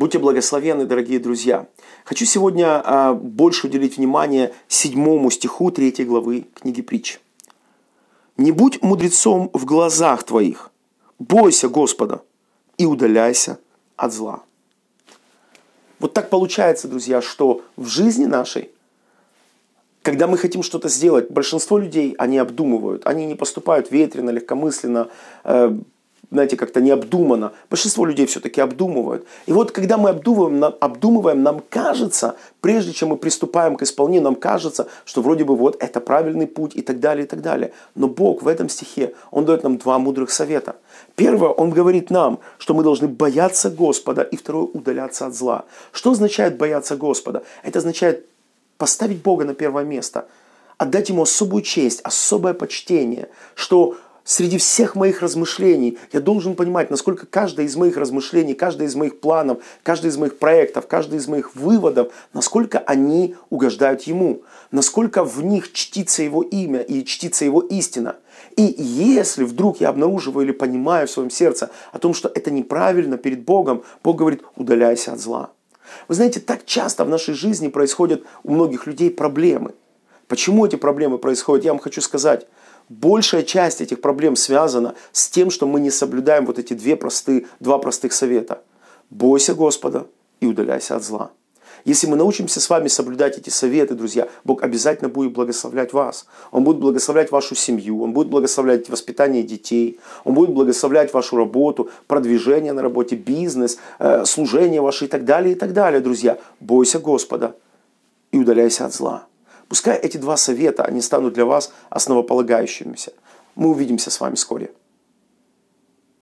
Будьте благословенны, дорогие друзья. Хочу сегодня а, больше уделить внимание седьмому стиху третьей главы книги притч. «Не будь мудрецом в глазах твоих, бойся Господа и удаляйся от зла». Вот так получается, друзья, что в жизни нашей, когда мы хотим что-то сделать, большинство людей, они обдумывают, они не поступают ветрено, легкомысленно, э, знаете, как-то необдуманно. Большинство людей все-таки обдумывают. И вот когда мы обдумываем, нам, обдумываем, нам кажется, прежде чем мы приступаем к исполнению, нам кажется, что вроде бы вот это правильный путь и так далее, и так далее. Но Бог в этом стихе, Он дает нам два мудрых совета. Первое, Он говорит нам, что мы должны бояться Господа, и второе, удаляться от зла. Что означает бояться Господа? Это означает поставить Бога на первое место, отдать Ему особую честь, особое почтение, что среди всех моих размышлений я должен понимать, насколько каждое из моих размышлений, каждое из моих планов, каждый из моих проектов, каждый из моих выводов, насколько они угождают Ему, насколько в них чтится Его имя и чтится Его истина. И если вдруг я обнаруживаю или понимаю в своем сердце о том, что это неправильно перед Богом, Бог говорит, удаляйся от зла. Вы знаете, так часто в нашей жизни происходят у многих людей проблемы. Почему эти проблемы происходят? Я вам хочу сказать, большая часть этих проблем связана с тем, что мы не соблюдаем вот эти две простые, два простых совета. Бойся Господа и удаляйся от зла. Если мы научимся с вами соблюдать эти советы, друзья, Бог обязательно будет благословлять вас. Он будет благословлять вашу семью, Он будет благословлять воспитание детей, Он будет благословлять вашу работу, продвижение на работе, бизнес, э, служение ваше и так далее, и так далее, друзья. Бойся Господа и удаляйся от зла. Пускай эти два совета, они станут для вас основополагающимися. Мы увидимся с вами вскоре.